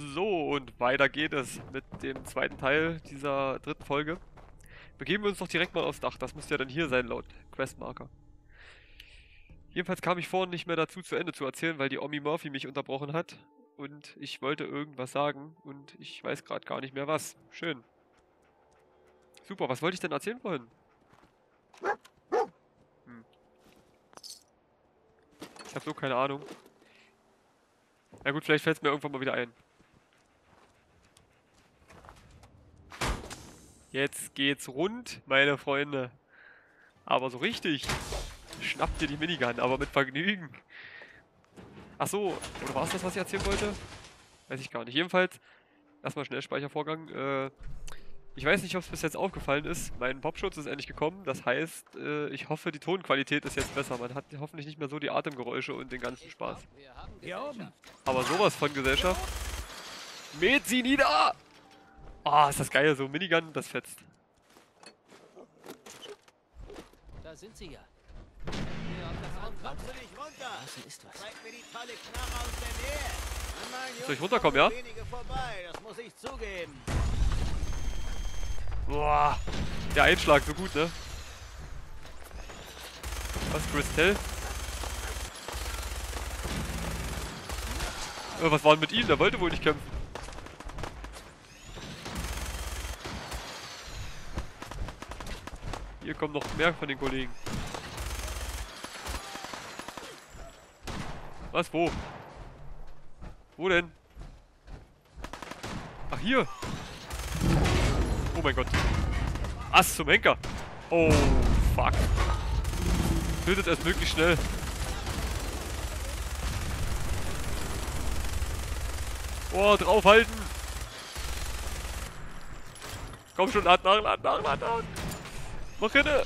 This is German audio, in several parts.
So, und weiter geht es mit dem zweiten Teil dieser dritten Folge. Begeben wir uns doch direkt mal aufs Dach. Das müsste ja dann hier sein, laut Questmarker. Jedenfalls kam ich vorhin nicht mehr dazu, zu Ende zu erzählen, weil die Omi Murphy mich unterbrochen hat. Und ich wollte irgendwas sagen und ich weiß gerade gar nicht mehr was. Schön. Super, was wollte ich denn erzählen vorhin? Hm. Ich habe so keine Ahnung. Na gut, vielleicht fällt es mir irgendwann mal wieder ein. Jetzt geht's rund, meine Freunde. Aber so richtig. Schnappt dir die Minigun, aber mit Vergnügen. Ach so, oder war es das, was ich erzählen wollte? Weiß ich gar nicht. Jedenfalls, erstmal Schnellspeichervorgang. Äh, ich weiß nicht, ob es bis jetzt aufgefallen ist. Mein Popschutz ist endlich gekommen. Das heißt, äh, ich hoffe, die Tonqualität ist jetzt besser. Man hat hoffentlich nicht mehr so die Atemgeräusche und den ganzen Spaß. Aber sowas von Gesellschaft. Mäht sie nieder! Ah, oh, ist das geil, so Minigun, das fetzt. Da sind sie ja. Soll ich runterkommen, ja? Boah, der Einschlag so gut, ne? Was? Äh, was war denn mit ihm? Der wollte wohl nicht kämpfen. Hier kommen noch mehr von den Kollegen. Was, wo? Wo denn? Ach, hier. Oh mein Gott. Ass zum Henker. Oh, fuck. Tötet es möglichst schnell. Oh, draufhalten. Komm schon, lad nach, lad nach, lad nach. Mach hinne.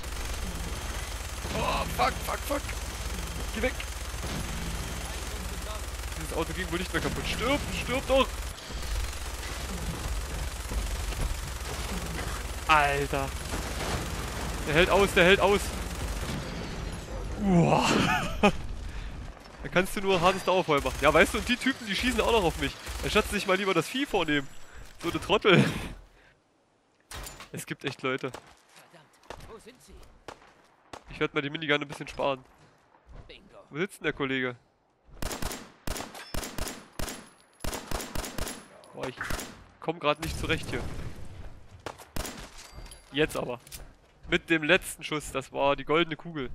Oh, fuck, fuck, fuck. Geh weg. Dieses Auto ging wohl nicht mehr kaputt. Stirb, stirb doch. Alter. Der hält aus, der hält aus. Uah. da kannst du nur hartes Dauerfeuer machen. Ja, weißt du, und die Typen, die schießen auch noch auf mich. Anstatt sich mal lieber das Vieh vornehmen. So eine Trottel. Es gibt echt Leute. Sind sie? Ich werde mal die Minigun ein bisschen sparen. Bingo. Wo sitzt denn der Kollege? Boah, ich komme gerade nicht zurecht hier. Jetzt aber. Mit dem letzten Schuss, das war die goldene Kugel.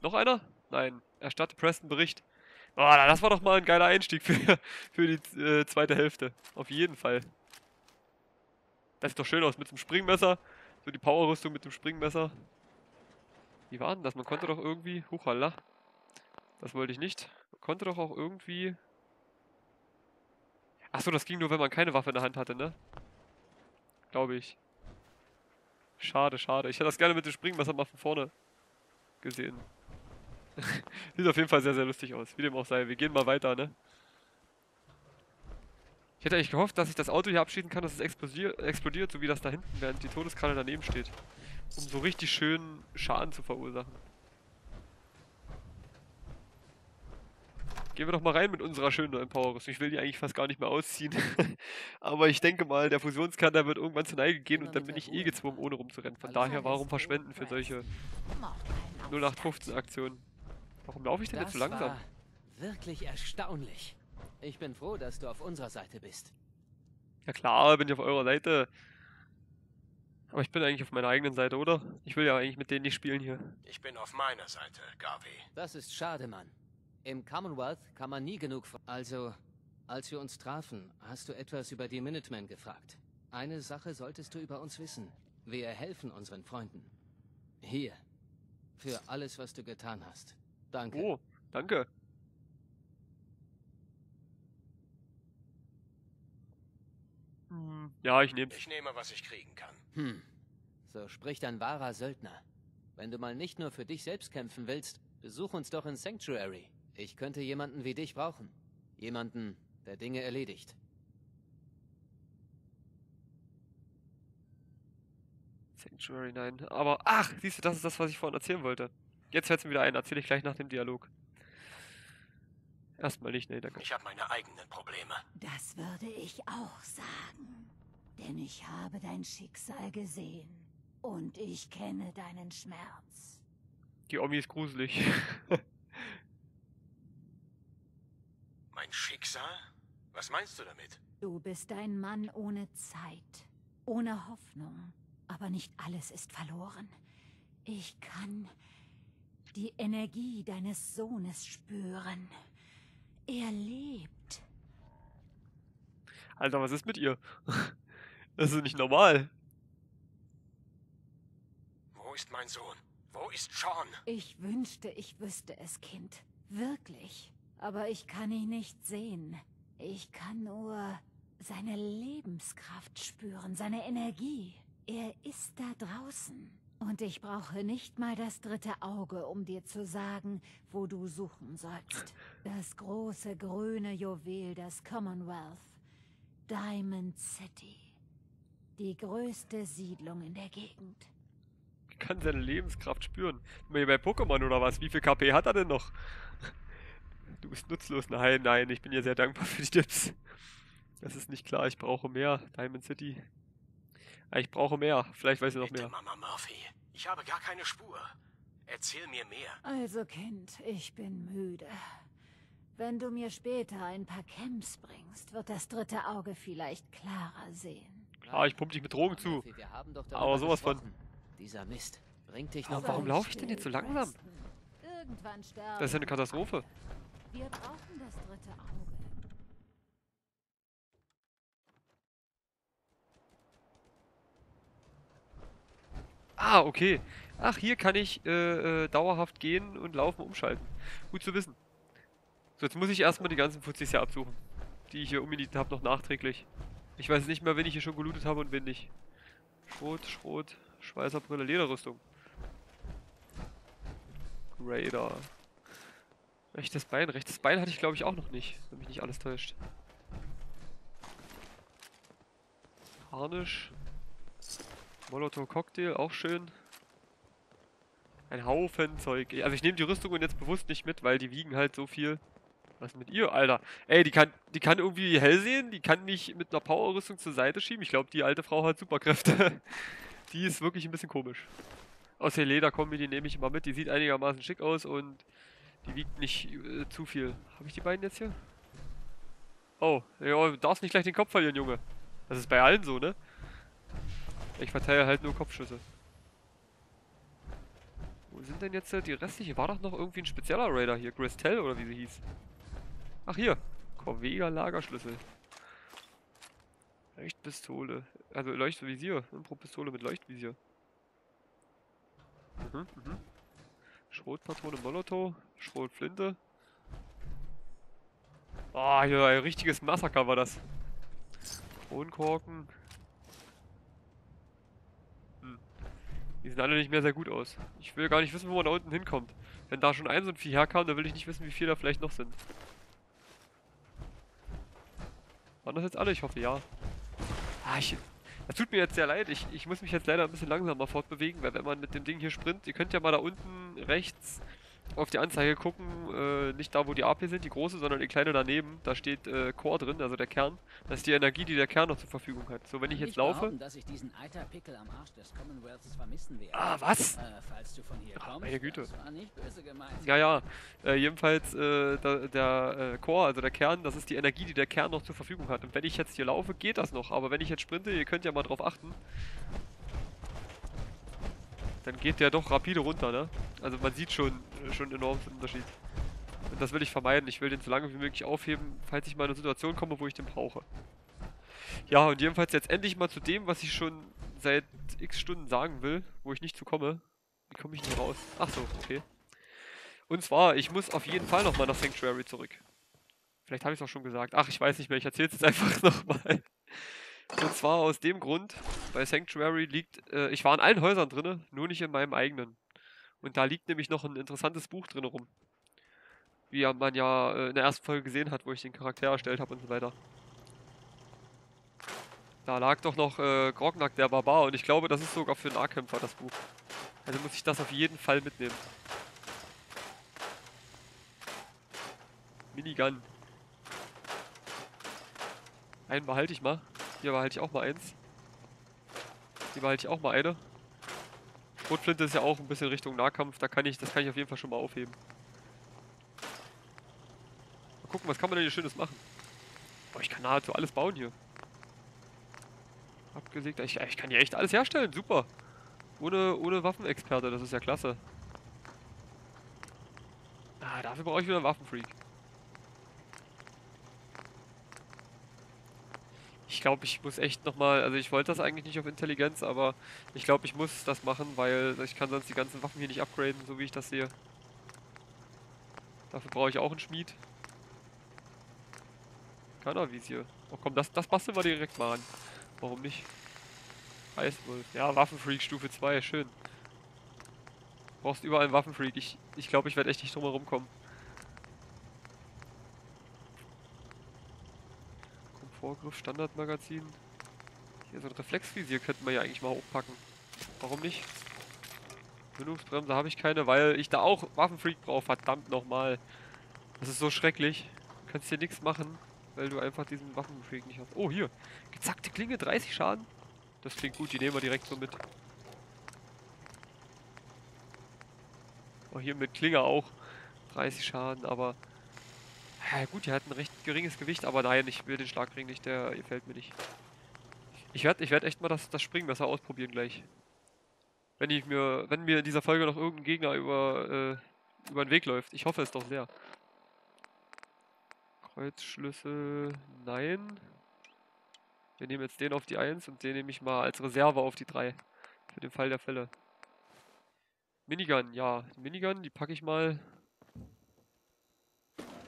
Noch einer? Nein. Erstatte Preston Bericht. Boah, das war doch mal ein geiler Einstieg für, für die äh, zweite Hälfte. Auf jeden Fall. Das sieht doch schön aus mit dem Springmesser. So die Powerrüstung mit dem Springmesser. Wie war denn das? Man konnte doch irgendwie... Huchalla. Das wollte ich nicht. Man konnte doch auch irgendwie... Achso, das ging nur, wenn man keine Waffe in der Hand hatte, ne? Glaube ich. Schade, schade. Ich hätte das gerne mit dem Springmesser mal von vorne gesehen. Sieht auf jeden Fall sehr, sehr lustig aus. Wie dem auch sei. Wir gehen mal weiter, ne? Ich hätte eigentlich gehofft, dass ich das Auto hier abschießen kann, dass es explodiert, explodiert so wie das da hinten, während die Todeskralle daneben steht. Um so richtig schön Schaden zu verursachen. Gehen wir doch mal rein mit unserer schönen neuen Powerrüstung. Ich will die eigentlich fast gar nicht mehr ausziehen. Aber ich denke mal, der Fusionskern, der wird irgendwann zur Neige gehen und dann bin ich eh gezwungen, ohne rumzurennen. Von daher, warum verschwenden für solche 0815 Aktionen? Warum laufe ich denn jetzt so langsam? wirklich erstaunlich. Ich bin froh, dass du auf unserer Seite bist. Ja klar, bin ich auf eurer Seite. Aber ich bin eigentlich auf meiner eigenen Seite, oder? Ich will ja eigentlich mit denen nicht spielen hier. Ich bin auf meiner Seite, Garvey. Das ist schade, Mann. Im Commonwealth kann man nie genug... Also, als wir uns trafen, hast du etwas über die Minutemen gefragt. Eine Sache solltest du über uns wissen. Wir helfen unseren Freunden. Hier. Für alles, was du getan hast. Danke. Oh, danke. Ja, ich nehm's. Ich nehme, was ich kriegen kann. Hm. So spricht ein wahrer Söldner. Wenn du mal nicht nur für dich selbst kämpfen willst, besuch uns doch in Sanctuary. Ich könnte jemanden wie dich brauchen. Jemanden, der Dinge erledigt. Sanctuary, nein. Aber, ach, siehst du, das ist das, was ich vorhin erzählen wollte. Jetzt fällt's mir wieder ein, erzähle ich gleich nach dem Dialog. Erstmal nicht, nee, danke. Ich habe meine eigenen Probleme. Das würde ich auch sagen. Denn ich habe dein Schicksal gesehen. Und ich kenne deinen Schmerz. Die Omi ist gruselig. Mein Schicksal? Was meinst du damit? Du bist ein Mann ohne Zeit, ohne Hoffnung. Aber nicht alles ist verloren. Ich kann die Energie deines Sohnes spüren. Er lebt. Alter, was ist mit ihr? Das ist nicht normal. Wo ist mein Sohn? Wo ist Sean? Ich wünschte, ich wüsste es, Kind. Wirklich. Aber ich kann ihn nicht sehen. Ich kann nur seine Lebenskraft spüren, seine Energie. Er ist da draußen. Und ich brauche nicht mal das dritte Auge, um dir zu sagen, wo du suchen sollst. Das große grüne Juwel des Commonwealth. Diamond City. Die größte Siedlung in der Gegend. Kann seine Lebenskraft spüren. Wie bei Pokémon oder was? Wie viel KP hat er denn noch? Du bist nutzlos. Nein, nein, ich bin dir sehr dankbar für die Tipps. Das ist nicht klar, ich brauche mehr. Diamond City. Ah, Ich brauche mehr. Vielleicht weiß er noch mehr. Mama Murphy. Ich habe gar keine Spur. Erzähl mir mehr. Also, Kind, ich bin müde. Wenn du mir später ein paar Camps bringst, wird das dritte Auge vielleicht klarer sehen. Klar, ich pump dich mit Drogen zu. Aber sowas von. Dieser Mist bringt dich noch warum um. laufe ich denn jetzt so langsam? Das ist ja eine Katastrophe. wir. Brauchen das dritte Auge. Ah, okay. Ach, hier kann ich äh, äh, dauerhaft gehen und laufen umschalten. Gut zu wissen. So, jetzt muss ich erstmal die ganzen Fuzis hier absuchen. Die ich hier umgelietet habe, noch nachträglich. Ich weiß nicht mehr, wen ich hier schon gelootet habe und wen nicht. Schrot, Schrot, Schweißerbrille, Lederrüstung. Raider. Rechtes Bein. Rechtes Bein hatte ich, glaube ich, auch noch nicht, wenn mich nicht alles täuscht. Harnisch. Molotov Cocktail, auch schön. Ein Haufen Zeug. Also ich nehme die Rüstungen jetzt bewusst nicht mit, weil die wiegen halt so viel. Was ist mit ihr, Alter? Ey, die kann, die kann irgendwie hell sehen, die kann mich mit einer Powerrüstung zur Seite schieben. Ich glaube, die alte Frau hat Superkräfte. die ist wirklich ein bisschen komisch. Aus der Lederkombi, die nehme ich immer mit. Die sieht einigermaßen schick aus und die wiegt nicht äh, zu viel. Habe ich die beiden jetzt hier? Oh, ja, du darfst nicht gleich den Kopf verlieren, Junge. Das ist bei allen so, ne? Ich verteile halt nur Kopfschüsse. Wo sind denn jetzt äh, die restlichen? War doch noch irgendwie ein spezieller Raider hier. Gristel oder wie sie hieß. Ach hier. Corvega Lagerschlüssel. Leuchtpistole. Also Leuchtvisier. Impro-Pistole mit Leuchtvisier. Mhm, mhm. Schrotpatrone Molotov. Schrotflinte. Ah, hier ein richtiges Massaker war das. Kronkorken. Hm. Die sehen alle nicht mehr sehr gut aus. Ich will gar nicht wissen, wo man da unten hinkommt. Wenn da schon ein so ein Vieh herkam, dann will ich nicht wissen, wie viele da vielleicht noch sind. Waren das jetzt alle? Ich hoffe ja. Ah, ich, das tut mir jetzt sehr leid. Ich, ich muss mich jetzt leider ein bisschen langsamer fortbewegen, weil wenn man mit dem Ding hier sprint, ihr könnt ja mal da unten rechts auf die Anzeige gucken, äh, nicht da, wo die AP sind, die große, sondern die kleine daneben. Da steht äh, Core drin, also der Kern. Das ist die Energie, die der Kern noch zur Verfügung hat. So, wenn ich jetzt laufe... behaupten, dass ich diesen Eiterpickel am Arsch des Commonwealths vermissen werde. Ah, was? Äh, falls du von hier Ach, kommst. meine Güte. Ja, ja. Äh, jedenfalls äh, der, der äh, Core, also der Kern, das ist die Energie, die der Kern noch zur Verfügung hat. Und wenn ich jetzt hier laufe, geht das noch. Aber wenn ich jetzt sprinte, ihr könnt ja mal drauf achten, dann geht der doch rapide runter, ne? Also man sieht schon, äh, schon enorm den Unterschied. Und das will ich vermeiden. Ich will den so lange wie möglich aufheben, falls ich mal in eine Situation komme, wo ich den brauche. Ja, und jedenfalls jetzt endlich mal zu dem, was ich schon seit x Stunden sagen will, wo ich nicht zu komme. Wie komme ich denn raus? Ach so, okay. Und zwar, ich muss auf jeden Fall nochmal nach Sanctuary zurück. Vielleicht habe ich es auch schon gesagt. Ach, ich weiß nicht mehr, ich erzähle es jetzt einfach nochmal. Und zwar aus dem Grund, bei Sanctuary liegt, äh, ich war in allen Häusern drinne, nur nicht in meinem eigenen. Und da liegt nämlich noch ein interessantes Buch drin rum. Wie man ja äh, in der ersten Folge gesehen hat, wo ich den Charakter erstellt habe und so weiter. Da lag doch noch äh, Grognak, der Barbar, und ich glaube, das ist sogar für Nahkämpfer, das Buch. Also muss ich das auf jeden Fall mitnehmen. Minigun. Einen behalte ich mal. Hier behalte ich auch mal eins. Hier behalte ich auch mal eine. Schrotflinte ist ja auch ein bisschen Richtung Nahkampf. Da kann ich, das kann ich auf jeden Fall schon mal aufheben. Mal gucken, was kann man denn hier Schönes machen? Boah, ich kann nahezu alles bauen hier. Abgesägt. Ich, ich kann hier echt alles herstellen. Super. Ohne, ohne Waffenexperte. Das ist ja klasse. Ah, dafür brauche ich wieder einen Waffenfreak. Glaube, ich muss echt nochmal, also ich wollte das eigentlich nicht auf Intelligenz, aber ich glaube, ich muss das machen, weil ich kann sonst die ganzen Waffen hier nicht upgraden, so wie ich das sehe. Dafür brauche ich auch einen Schmied. Kannervisier. Oh komm, das, das basteln wir direkt mal an. Warum nicht? Eiswolf. Ja, Waffenfreak Stufe 2, schön. Brauchst überall einen Waffenfreak. Ich glaube, ich, glaub, ich werde echt nicht drum herum kommen. Komfortgriff, Standardmagazin. Hier so ein Reflexvisier könnten wir ja eigentlich mal hochpacken. Warum nicht? Bindungsbremse habe ich keine, weil ich da auch Waffenfreak brauche. Verdammt nochmal. Das ist so schrecklich. Du kannst hier nichts machen, weil du einfach diesen Waffenfreak nicht hast. Oh, hier. Gezackte Klinge, 30 Schaden. Das klingt gut, die nehmen wir direkt so mit. Oh, hier mit Klinge auch 30 Schaden, aber... Ja gut, die hat ein recht geringes Gewicht, aber nein, ich will den Schlagring nicht, der gefällt mir nicht. Ich werde ich werd echt mal das, das Springmesser ausprobieren gleich. Wenn ich mir, wenn mir in dieser Folge noch irgendein Gegner über, äh, über den Weg läuft. Ich hoffe es doch sehr. Kreuzschlüssel, nein. Wir nehmen jetzt den auf die 1 und den nehme ich mal als Reserve auf die 3. Für den Fall der Fälle. Minigun, ja. Minigun, die packe ich mal.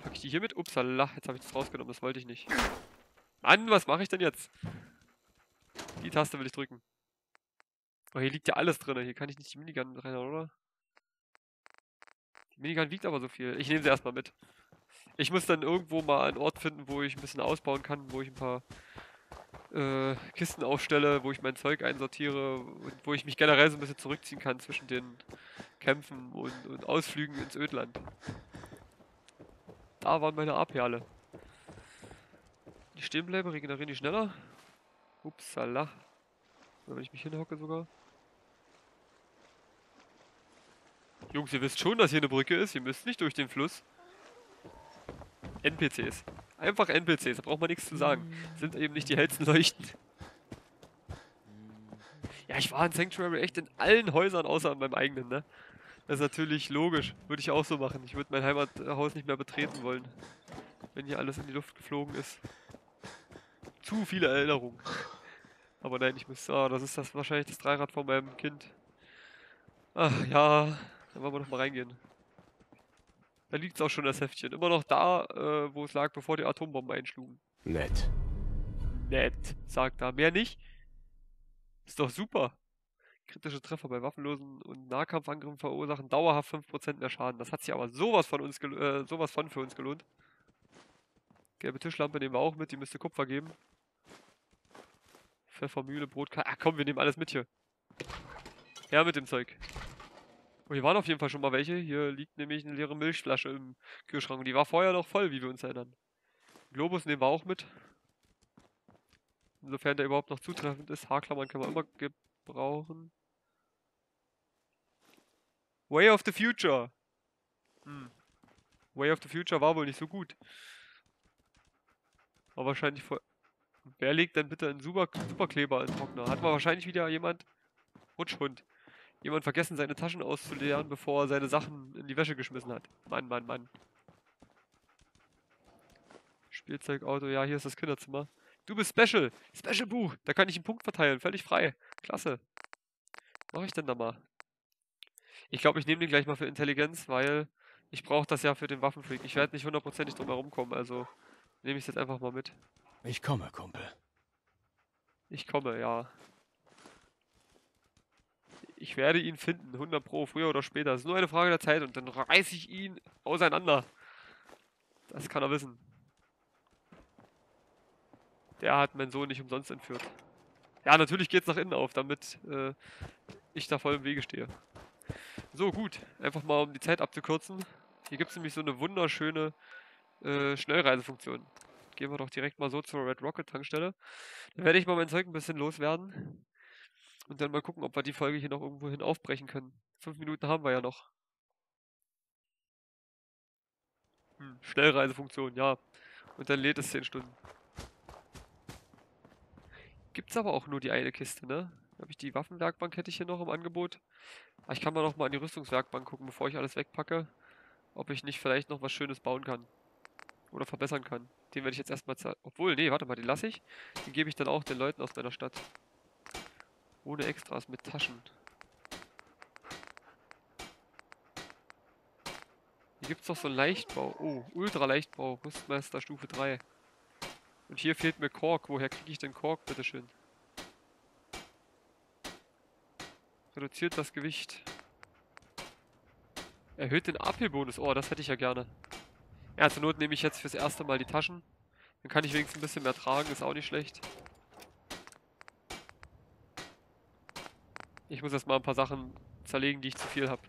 Packe ich die hier mit? Upsala, jetzt habe ich das rausgenommen, das wollte ich nicht. Mann, was mache ich denn jetzt? Die Taste will ich drücken. Oh, hier liegt ja alles drin. Hier kann ich nicht die Minigun rein, oder? Die Minigun wiegt aber so viel. Ich nehme sie erstmal mit. Ich muss dann irgendwo mal einen Ort finden, wo ich ein bisschen ausbauen kann, wo ich ein paar äh, Kisten aufstelle, wo ich mein Zeug einsortiere und wo ich mich generell so ein bisschen zurückziehen kann zwischen den Kämpfen und, und Ausflügen ins Ödland. Da waren meine A-Perle. Die stehen bleiben, regenerieren die schneller. Upsala. Wenn ich mich hinhocke sogar. Jungs, ihr wisst schon, dass hier eine Brücke ist. Ihr müsst nicht durch den Fluss. NPCs. Einfach NPCs, da braucht man nichts zu sagen. Sind eben nicht die hellsten Leuchten. Ja, ich war in Sanctuary echt in allen Häusern außer in meinem eigenen, ne? Das ist natürlich logisch. Würde ich auch so machen. Ich würde mein Heimathaus nicht mehr betreten wollen. Wenn hier alles in die Luft geflogen ist. Zu viele Erinnerungen. Aber nein, ich muss... Ah, das ist das wahrscheinlich das Dreirad von meinem Kind. Ach ja, dann wollen wir noch mal reingehen. Da liegt es auch schon das Heftchen. Immer noch da, äh, wo es lag, bevor die Atombomben einschlugen. Nett. Nett, sagt er. Mehr nicht? Ist doch super. Kritische Treffer bei waffenlosen und Nahkampfangriffen verursachen dauerhaft 5% mehr Schaden. Das hat sich aber sowas von uns äh, sowas von für uns gelohnt. Gelbe Tischlampe nehmen wir auch mit, die müsste Kupfer geben. Pfeffermühle, Brot. Ach komm, wir nehmen alles mit hier. Her mit dem Zeug. Oh, hier waren auf jeden Fall schon mal welche. Hier liegt nämlich eine leere Milchflasche im Kühlschrank. Die war vorher noch voll, wie wir uns erinnern. Globus nehmen wir auch mit. Insofern der überhaupt noch zutreffend ist. Haarklammern können wir immer gebrauchen. Way of the Future. Hm. Way of the Future war wohl nicht so gut. Aber wahrscheinlich voll... Wer legt denn bitte einen Super Superkleber in den Trockner? Hat man wahrscheinlich wieder jemand... Rutschhund jemand vergessen, seine Taschen auszuleeren, bevor er seine Sachen in die Wäsche geschmissen hat. Mann, Mann, Mann. Spielzeugauto, ja, hier ist das Kinderzimmer. Du bist Special. Special Buch. Da kann ich einen Punkt verteilen. Völlig frei. Klasse. Was mache ich denn da mal? Ich glaube, ich nehme den gleich mal für Intelligenz, weil ich brauche das ja für den Waffenfreak. Ich werde nicht hundertprozentig drum herum kommen, also nehme ich es jetzt einfach mal mit. Ich komme, Kumpel. Ich komme, ja. Ich werde ihn finden, 100 Pro, früher oder später. Es ist nur eine Frage der Zeit und dann reiße ich ihn auseinander. Das kann er wissen. Der hat meinen Sohn nicht umsonst entführt. Ja, natürlich geht es nach innen auf, damit äh, ich da voll im Wege stehe. So, gut. Einfach mal, um die Zeit abzukürzen. Hier gibt es nämlich so eine wunderschöne äh, Schnellreisefunktion. Gehen wir doch direkt mal so zur Red Rocket Tankstelle. Dann werde ich mal mein Zeug ein bisschen loswerden. Und dann mal gucken, ob wir die Folge hier noch irgendwo hin aufbrechen können. Fünf Minuten haben wir ja noch. Hm, Schnellreisefunktion, ja. Und dann lädt es 10 Stunden. Gibt's aber auch nur die eine Kiste, ne? Habe ich die Waffenwerkbank hätte ich hier noch im Angebot. Aber ich kann mal noch mal an die Rüstungswerkbank gucken, bevor ich alles wegpacke. Ob ich nicht vielleicht noch was Schönes bauen kann. Oder verbessern kann. Den werde ich jetzt erstmal. Obwohl, nee, warte mal, den lasse ich. Den gebe ich dann auch den Leuten aus meiner Stadt. Ohne Extras, mit Taschen. Hier gibt es doch so einen Leichtbau. Oh, Ultra-Leichtbau. Rüstmeister Stufe 3. Und hier fehlt mir Kork. Woher kriege ich denn Kork, bitteschön? Reduziert das Gewicht. Erhöht den AP-Bonus. Oh, das hätte ich ja gerne. Ja, zur Not nehme ich jetzt fürs erste Mal die Taschen. Dann kann ich wenigstens ein bisschen mehr tragen, ist auch nicht schlecht. Ich muss erstmal ein paar Sachen zerlegen, die ich zu viel habe.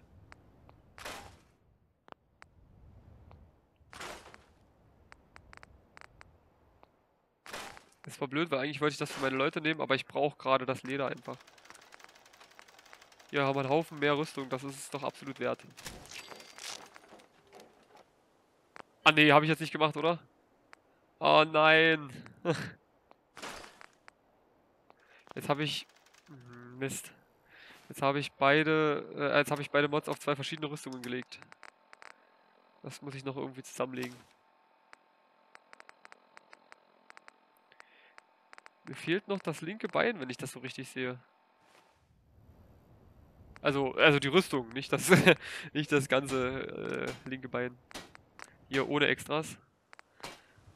Das war blöd, weil eigentlich wollte ich das für meine Leute nehmen, aber ich brauche gerade das Leder einfach. Hier haben wir einen Haufen mehr Rüstung, das ist es doch absolut wert. Ah nee, habe ich jetzt nicht gemacht, oder? Oh nein. Jetzt habe ich... Hm, Mist. Jetzt habe ich beide... Äh, jetzt habe ich beide Mods auf zwei verschiedene Rüstungen gelegt. Das muss ich noch irgendwie zusammenlegen. Mir fehlt noch das linke Bein, wenn ich das so richtig sehe. Also, also die Rüstung, nicht das, nicht das ganze äh, linke Bein. Hier ohne Extras.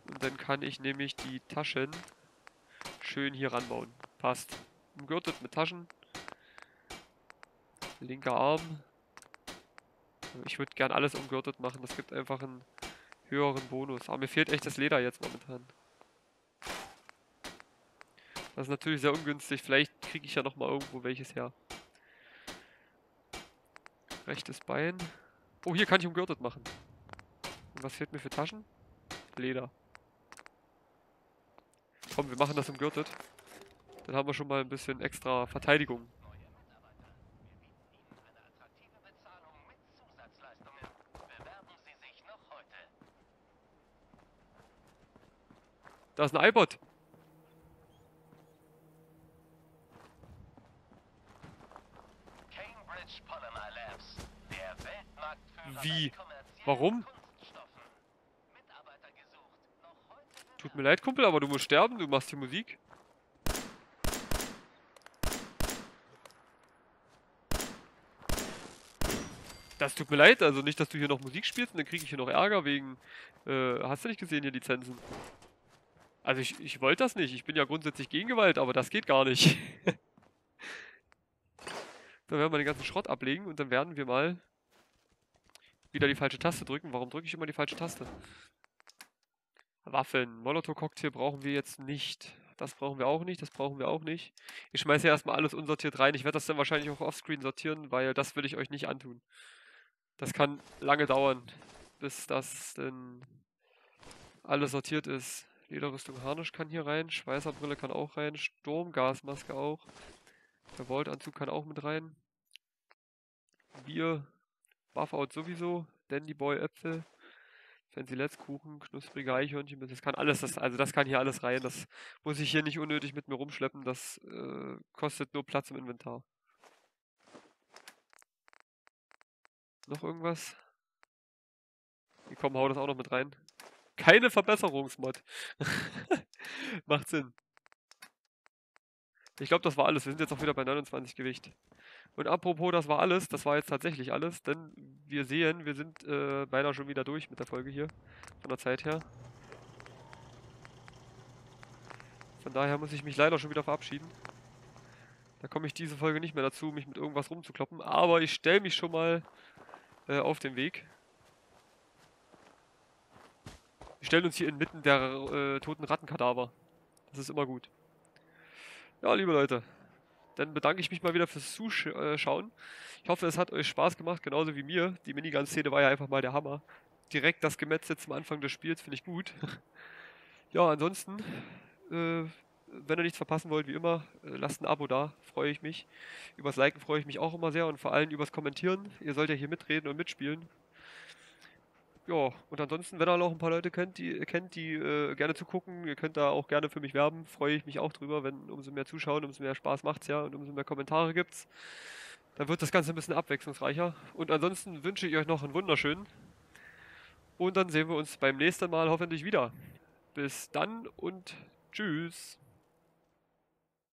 Und dann kann ich nämlich die Taschen schön hier ranbauen. Passt. Umgürtet mit Taschen. Linker Arm. Ich würde gern alles umgürtet machen. Das gibt einfach einen höheren Bonus. Aber mir fehlt echt das Leder jetzt momentan. Das ist natürlich sehr ungünstig. Vielleicht kriege ich ja noch mal irgendwo welches her. Rechtes Bein. Oh, hier kann ich umgürtet machen. Und was fehlt mir für Taschen? Leder. Komm, wir machen das umgürtet. Dann haben wir schon mal ein bisschen extra Verteidigung. Da ist ein iBot. Wie? Warum? Tut mir leid, Kumpel, aber du musst sterben, du machst die Musik. Das tut mir leid, also nicht, dass du hier noch Musik spielst und dann kriege ich hier noch Ärger wegen, äh, hast du nicht gesehen hier Lizenzen? Also ich, ich wollte das nicht, ich bin ja grundsätzlich gegen Gewalt, aber das geht gar nicht. Dann werden wir den ganzen Schrott ablegen und dann werden wir mal wieder die falsche Taste drücken. Warum drücke ich immer die falsche Taste? Waffeln. Molotov-Cocktail brauchen wir jetzt nicht. Das brauchen wir auch nicht, das brauchen wir auch nicht. Ich schmeiße ja erstmal alles unsortiert rein. Ich werde das dann wahrscheinlich auch offscreen sortieren, weil das will ich euch nicht antun. Das kann lange dauern, bis das denn alles sortiert ist. Lederrüstung Harnisch kann hier rein, Schweißerbrille kann auch rein, Sturmgasmaske auch. Der Voltanzug kann auch mit rein. Bier, Buffout sowieso, Dandy Boy Äpfel, Fancy Let's Kuchen, knusprige Eichhörnchen, das kann alles, das, also das kann hier alles rein, das muss ich hier nicht unnötig mit mir rumschleppen, das äh, kostet nur Platz im Inventar. Noch irgendwas? Hier komm, hau das auch noch mit rein. Keine Verbesserungsmod. Macht Sinn. Ich glaube, das war alles. Wir sind jetzt auch wieder bei 29 Gewicht. Und apropos, das war alles. Das war jetzt tatsächlich alles. Denn wir sehen, wir sind äh, beinahe schon wieder durch mit der Folge hier. Von der Zeit her. Von daher muss ich mich leider schon wieder verabschieden. Da komme ich diese Folge nicht mehr dazu, mich mit irgendwas rumzukloppen. Aber ich stelle mich schon mal äh, auf den Weg. Wir stellen uns hier inmitten der äh, toten Rattenkadaver. Das ist immer gut. Ja, liebe Leute, dann bedanke ich mich mal wieder fürs Zuschauen. Ich hoffe, es hat euch Spaß gemacht, genauso wie mir. Die Minigun-Szene war ja einfach mal der Hammer. direkt das Gemetzel zum Anfang des Spiels, finde ich gut. ja, ansonsten, äh, wenn ihr nichts verpassen wollt, wie immer, äh, lasst ein Abo da, freue ich mich. Übers Liken freue ich mich auch immer sehr und vor allem übers Kommentieren. Ihr sollt ja hier mitreden und mitspielen. Ja, und ansonsten, wenn ihr noch ein paar Leute kennt, die, kennt, die äh, gerne zugucken, ihr könnt da auch gerne für mich werben, freue ich mich auch drüber, wenn umso mehr zuschauen, umso mehr Spaß macht's ja und umso mehr Kommentare gibt's. Dann wird das Ganze ein bisschen abwechslungsreicher. Und ansonsten wünsche ich euch noch einen wunderschönen. Und dann sehen wir uns beim nächsten Mal hoffentlich wieder. Bis dann und tschüss.